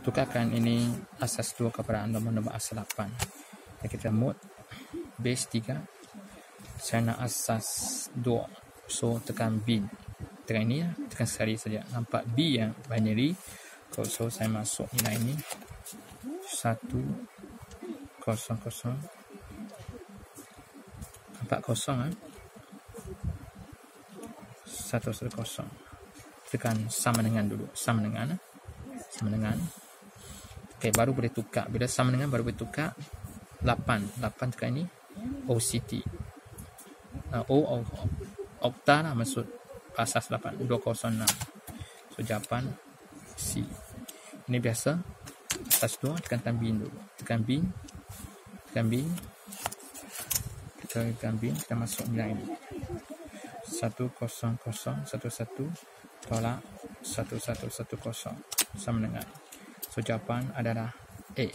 tukarkan ini asas 2 kepada nombor-nombor asas 8 dan kita mode base 3 saya nak asas 2 so tekan bin tekan ini ya tekan sekali saja. Nampak B yang binary. So saya masuk nilai ini 1 kosong kosong. Empat kosong eh. satu satu kosong. Tekan sama dengan dulu. Sama dengan sama dengan ok baru boleh tukar. Bila sama dengan baru boleh tukar 8 8 tekan ini OCT uh, O, o, o okta lah maksud asas 8 206 so jawapan C. Ini biasa asas 2 tekan tambin dulu. Tekan bin tekan bin tekan bin kita masuk nilai ini. 10011 tolak 1110 sama dengan so jawapan adalah A